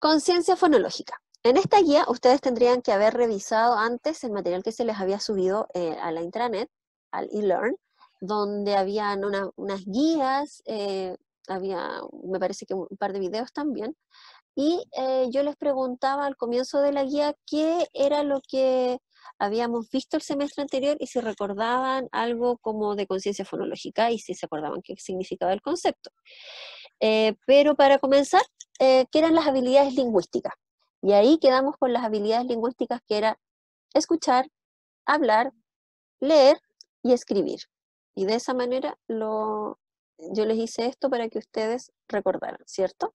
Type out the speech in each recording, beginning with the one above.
Conciencia fonológica. En esta guía ustedes tendrían que haber revisado antes el material que se les había subido eh, a la intranet, al eLearn, donde habían unas guías, eh, había, me parece que un par de videos también, y eh, yo les preguntaba al comienzo de la guía qué era lo que habíamos visto el semestre anterior y si recordaban algo como de conciencia fonológica y si se acordaban qué significaba el concepto. Pero para comenzar, ¿qué eran las habilidades lingüísticas? Y ahí quedamos con las habilidades lingüísticas que era escuchar, hablar, leer y escribir. Y de esa manera lo, yo les hice esto para que ustedes recordaran, ¿cierto?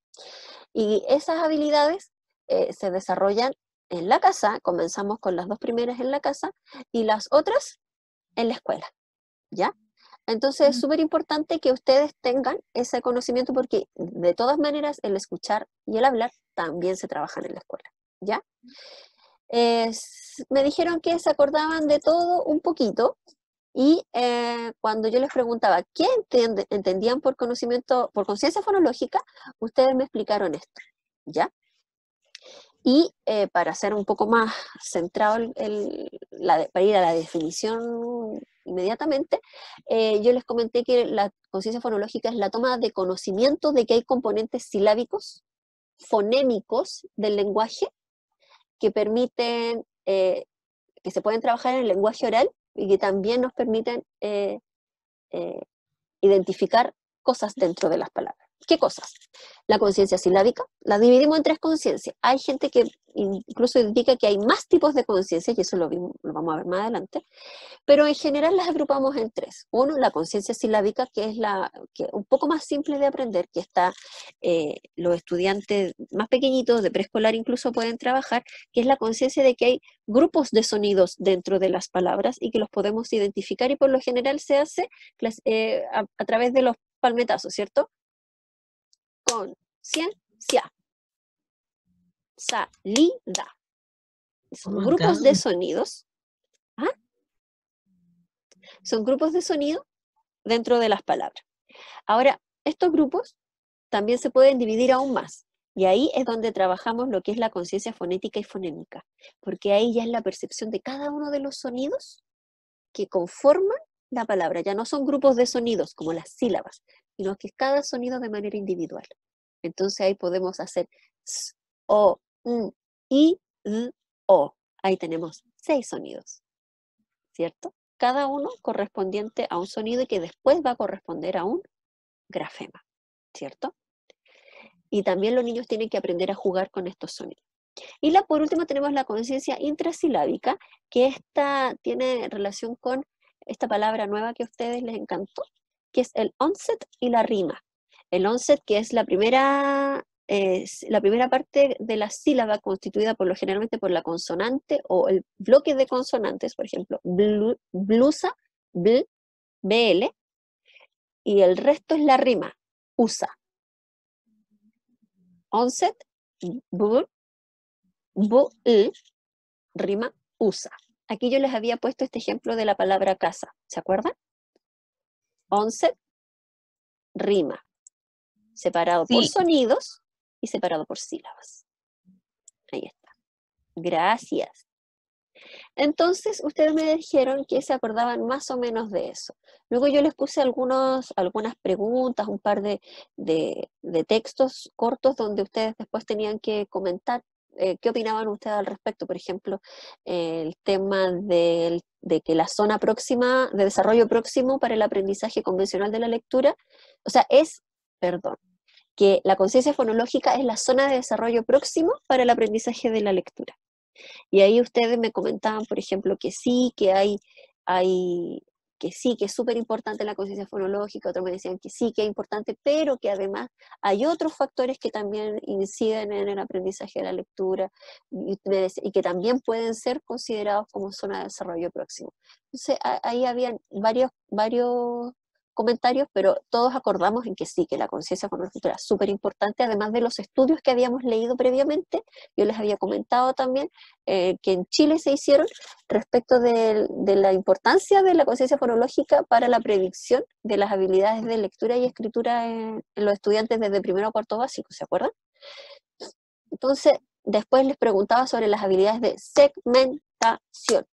Y esas habilidades eh, se desarrollan en la casa, comenzamos con las dos primeras en la casa y las otras en la escuela, ¿ya? Entonces es súper importante que ustedes tengan ese conocimiento porque de todas maneras el escuchar y el hablar también se trabajan en la escuela, ¿ya? me dijeron que se acordaban de todo un poquito, y eh, cuando yo les preguntaba qué entendían por conocimiento, por conciencia fonológica, ustedes me explicaron esto, ¿ya? Y eh, para ser un poco más centrado, el, para ir a la definición inmediatamente, eh, yo les comenté que la conciencia fonológica es la toma de conocimiento de que hay componentes silábicos, fonémicos del lenguaje, que permiten, que se pueden trabajar en el lenguaje oral y que también nos permiten eh, eh, identificar cosas dentro de las palabras. ¿Qué cosas? La conciencia silábica, la dividimos en tres conciencias. Hay gente que incluso indica que hay más tipos de conciencia, y eso lo, vamos a ver más adelante, pero en general las agrupamos en tres. Uno, la conciencia silábica, que es la que un poco más simple de aprender, que está eh, los estudiantes más pequeñitos, de preescolar incluso pueden trabajar, que es la conciencia de que hay grupos de sonidos dentro de las palabras y que los podemos identificar y por lo general se hace eh, a través de los palmetazos, ¿cierto? Conciencia. Salida. Son grupos de sonidos. ¿ah? Son grupos de sonido dentro de las palabras. Ahora, estos grupos también se pueden dividir aún más. Y ahí es donde trabajamos lo que es la conciencia fonética y fonémica, porque ahí ya es la percepción de cada uno de los sonidos que conforman la palabra. Ya no son grupos de sonidos como las sílabas, sino que cada sonido de manera individual. Entonces ahí podemos hacer s, o, n, i, d, o. Ahí tenemos seis sonidos, ¿cierto? Cada uno correspondiente a un sonido y que después va a corresponder a un grafema, ¿cierto? Y también los niños tienen que aprender a jugar con estos sonidos. Y la, por último tenemos la conciencia intrasilábica, que esta tiene relación con esta palabra nueva que a ustedes les encantó, que es el onset y la rima. El onset, que es la primera, la primera parte de la sílaba constituida por lo generalmente por la consonante o el bloque de consonantes, por ejemplo, blusa, bl, bl, y el resto es la rima, usa. Onset, bl, bl, rima, usa. Aquí yo les había puesto este ejemplo de la palabra casa, ¿se acuerdan? Onset, rima separado por sonidos y separado por sílabas. Ahí está. Gracias. Entonces, ustedes me dijeron que se acordaban más o menos de eso. Luego yo les puse algunos, algunas preguntas, un par de, textos cortos donde ustedes después tenían que comentar eh, qué opinaban ustedes al respecto. Por ejemplo, el tema de que la zona próxima, de desarrollo próximo para el aprendizaje convencional de la lectura, o sea, es perdón, que la conciencia fonológica es la zona de desarrollo próximo para el aprendizaje de la lectura. Y ahí ustedes me comentaban, por ejemplo, que sí, que hay, hay que sí, que es súper importante la conciencia fonológica, otros me decían que sí, que es importante, pero que además hay otros factores que también inciden en el aprendizaje de la lectura y, y que también pueden ser considerados como zona de desarrollo próximo. Entonces, ahí habían varios, varios comentarios, pero todos acordamos en que sí, que la conciencia fonológica era súper importante, además de los estudios que habíamos leído previamente, yo les había comentado también eh, que en Chile se hicieron respecto de, la importancia de la conciencia fonológica para la predicción de las habilidades de lectura y escritura en, los estudiantes desde primero a cuarto básico, ¿se acuerdan? Entonces, después les preguntaba sobre las habilidades de segmentación.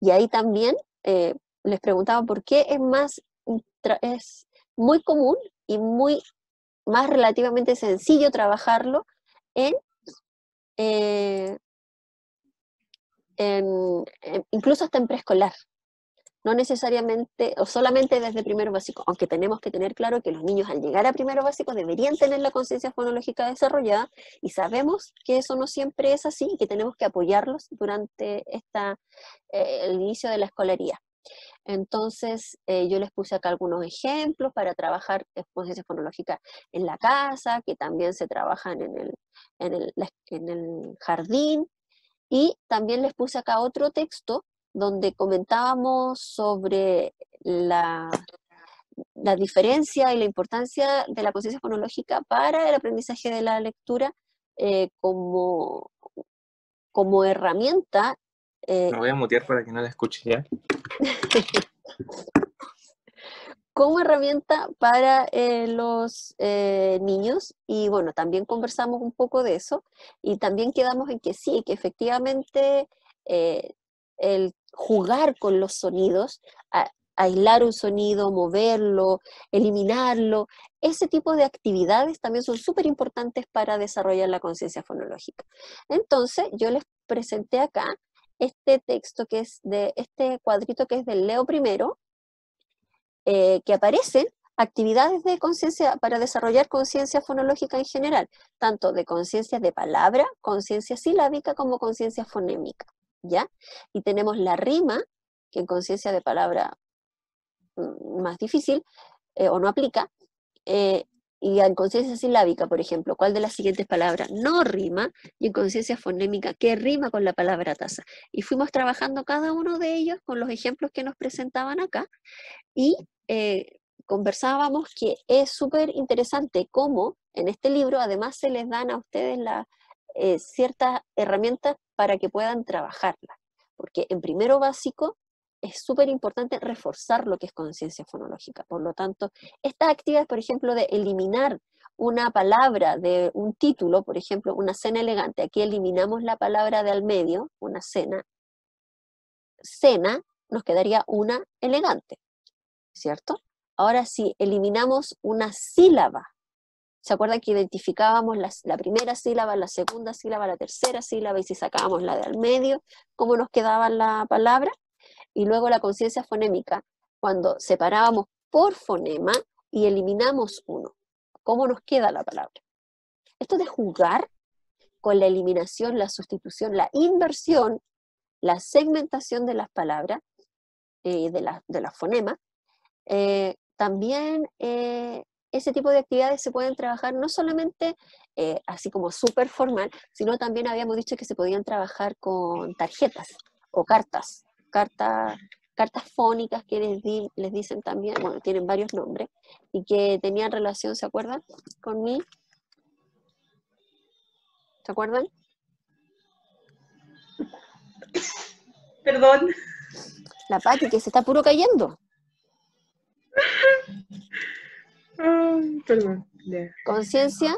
Y ahí también eh, les preguntaba por qué es más, es muy común y muy más relativamente sencillo trabajarlo en, eh, incluso hasta en preescolar. No necesariamente o solamente desde primero básico, aunque tenemos que tener claro que los niños al llegar a primero básico deberían tener la conciencia fonológica desarrollada y sabemos que eso no siempre es así y que tenemos que apoyarlos durante esta, eh, el inicio de la escolaría. Entonces, eh, yo les puse acá algunos ejemplos para trabajar conciencia fonológica en la casa, que también se trabajan en el, en el, en el jardín, y también les puse acá otro texto donde comentábamos sobre la, la diferencia y la importancia de la conciencia fonológica para el aprendizaje de la lectura eh, como, como herramienta. Eh, Me voy a mutear para que no la escuche ya. como herramienta para eh, los eh, niños y bueno, también conversamos un poco de eso y también quedamos en que sí, que efectivamente eh, el jugar con los sonidos, aislar un sonido, moverlo, eliminarlo, ese tipo de actividades también son súper importantes para desarrollar la conciencia fonológica. Entonces, yo les presenté acá este texto que es de este cuadrito que es del Leo primero, eh, que aparecen actividades de conciencia para desarrollar conciencia fonológica en general, tanto de conciencia de palabra, conciencia silábica como conciencia fonémica, ¿ya? Y tenemos la rima, que en conciencia de palabra mm, más difícil eh, o no aplica, eh, y en conciencia silábica, por ejemplo, ¿cuál de las siguientes palabras no rima? Y en conciencia fonémica, ¿qué rima con la palabra taza? Y fuimos trabajando cada uno de ellos con los ejemplos que nos presentaban acá y eh, conversábamos que es súper interesante cómo en este libro además se les dan a ustedes la, eh, ciertas herramientas para que puedan trabajarla. Porque en primero básico es súper importante reforzar lo que es conciencia fonológica. Por lo tanto, estas actividades, por ejemplo, de eliminar una palabra de un título, por ejemplo, una cena elegante, aquí eliminamos la palabra de al medio, una cena, cena, nos quedaría una elegante, ¿cierto? Ahora si eliminamos una sílaba, ¿se acuerdan que identificábamos la primera sílaba, la segunda sílaba, la tercera sílaba, y si sacábamos la de al medio, cómo nos quedaba la palabra? Y luego la conciencia fonémica, cuando separábamos por fonema y eliminamos uno. ¿Cómo nos queda la palabra? Esto de jugar con la eliminación, la sustitución, la inversión, la segmentación de las palabras, eh, de, la, de fonemas, eh, también eh, ese tipo de actividades se pueden trabajar no solamente así como súper formal, sino también habíamos dicho que se podían trabajar con tarjetas o cartas cartas, cartas fónicas que les, les dicen también, bueno, tienen varios nombres, y que tenían relación, ¿se acuerdan? Con mí. ¿Se acuerdan? Perdón. La Pati, que se está puro cayendo. perdón. Conciencia.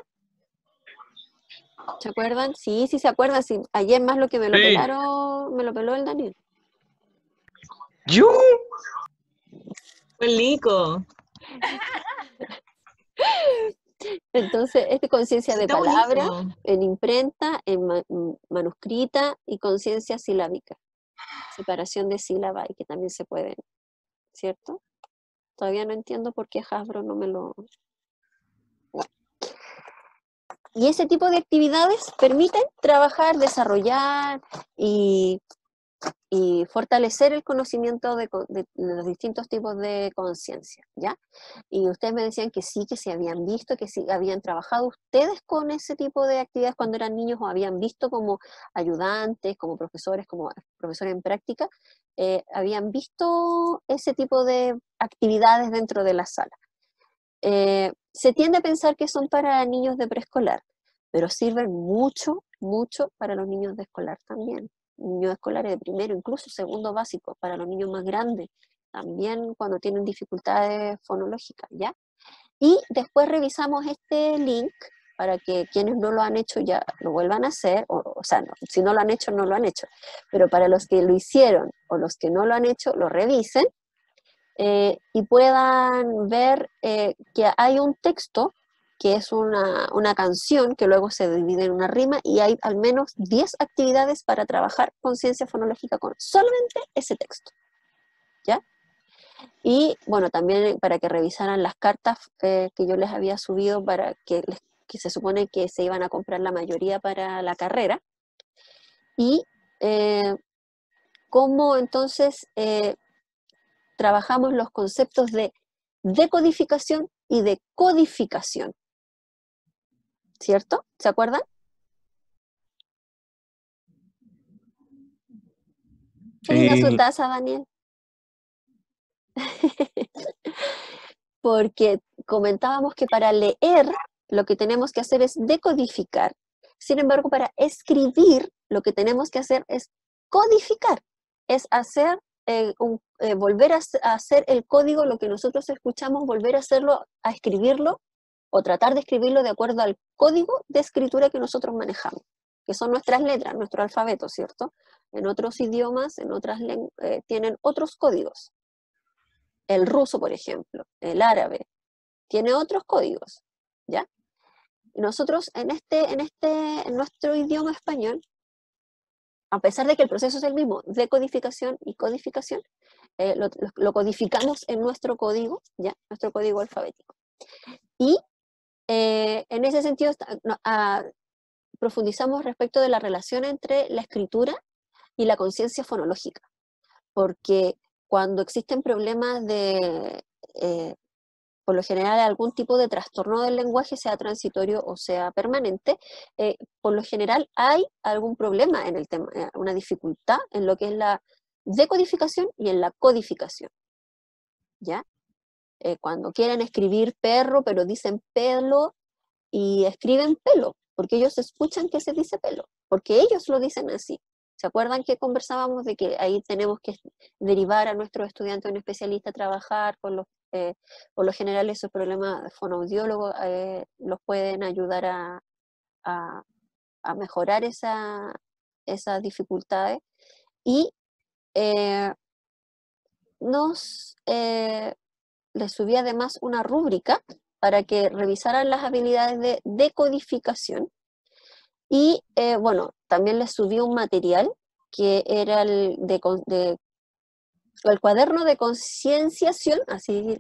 ¿Se acuerdan? Sí, sí se acuerdan. Sí. Ayer más lo que me lo pelaron, me lo peló el Daniel. ¡Yo! Lico. Entonces, esta conciencia de palabra en imprenta, en manuscrita y conciencia silábica. Separación de sílaba y que también se pueden, ¿cierto? Todavía no entiendo por qué Hasbro no me lo... Y ese tipo de actividades permiten trabajar, desarrollar y y fortalecer el conocimiento de, los distintos tipos de conciencia, ¿ya? Y ustedes me decían que sí, que se habían visto, que sí habían trabajado ustedes con ese tipo de actividades cuando eran niños o habían visto como ayudantes, como profesores, como profesores en práctica, eh, habían visto ese tipo de actividades dentro de la sala. Eh, se tiende a pensar que son para niños de preescolar, pero sirven mucho, mucho para los niños de escolar también niños escolares de primero, incluso segundo básico, para los niños más grandes, también cuando tienen dificultades fonológicas, ¿ya? Y después revisamos este link para que quienes no lo han hecho ya lo vuelvan a hacer, o, o sea, si no lo han hecho, no lo han hecho, pero para los que lo hicieron o los que no lo han hecho, lo revisen eh, y puedan ver eh, que hay un texto que es una, una, canción que luego se divide en una rima y hay al menos 10 actividades para trabajar conciencia fonológica con solamente ese texto. ¿Ya? Y bueno, también para que revisaran las cartas eh, que yo les había subido para que, que, se supone que se iban a comprar la mayoría para la carrera. Y cómo entonces trabajamos los conceptos de decodificación y de codificación. ¿Cierto? ¿Se acuerdan? Sí. su taza, Daniel. Porque comentábamos que para leer lo que tenemos que hacer es decodificar. Sin embargo, para escribir lo que tenemos que hacer es codificar, es hacer eh, eh, volver a, hacer el código, lo que nosotros escuchamos, volver a hacerlo, a escribirlo o tratar de escribirlo de acuerdo al código de escritura que nosotros manejamos, que son nuestras letras, nuestro alfabeto, ¿cierto? En otros idiomas, en otras lenguas, eh, tienen otros códigos. El ruso, por ejemplo, el árabe, tiene otros códigos, ¿ya? nosotros en este, en este, nuestro idioma español, a pesar de que el proceso es el mismo, de codificación y codificación, eh, lo, codificamos en nuestro código, ¿ya? Nuestro código alfabético. Y eh, en ese sentido ah, profundizamos respecto de la relación entre la escritura y la conciencia fonológica, porque cuando existen problemas de eh, por lo general algún tipo de trastorno del lenguaje, sea transitorio o sea permanente, eh, por lo general hay algún problema en el tema, eh, una dificultad en lo que es la decodificación y en la codificación. ¿Ya? Eh, cuando quieren escribir perro, pero dicen pelo y escriben pelo, porque ellos escuchan que se dice pelo, porque ellos lo dicen así. ¿Se acuerdan que conversábamos de que ahí tenemos que derivar a nuestro estudiante, un especialista, a trabajar con los eh, por lo general esos problemas fonoaudiólogos eh, los pueden ayudar a, mejorar esa, esas dificultades y eh, nos les subí además una rúbrica para que revisaran las habilidades de decodificación. Y bueno, también les subí un material que era el de, de el cuaderno de concienciación, así,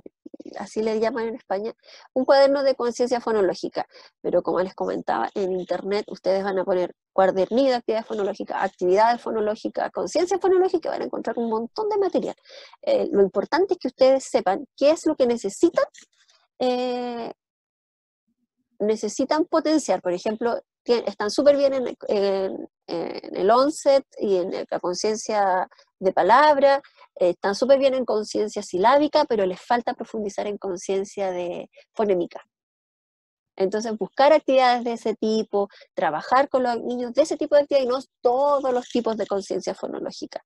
así le llaman en España, un cuaderno de conciencia fonológica. Pero como les comentaba, en internet ustedes van a poner cuadernillo de actividad fonológica, actividades fonológicas, conciencia fonológica, van a encontrar un montón de material. Eh, lo importante es que ustedes sepan qué es lo que necesitan. Eh, necesitan potenciar, por ejemplo, están súper bien en, el onset y en la conciencia de palabra, están súper bien en conciencia silábica, pero les falta profundizar en conciencia de fonémica. Entonces, buscar actividades de ese tipo, trabajar con los niños de ese tipo de actividades y no todos los tipos de conciencia fonológica.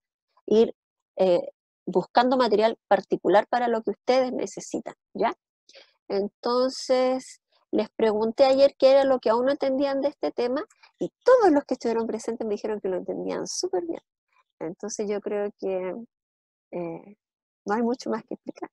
Ir eh, buscando material particular para lo que ustedes necesitan, ¿ya? Entonces, les pregunté ayer qué era lo que aún no entendían de este tema y todos los que estuvieron presentes me dijeron que lo entendían súper bien. Entonces yo creo que eh, no hay mucho más que explicar.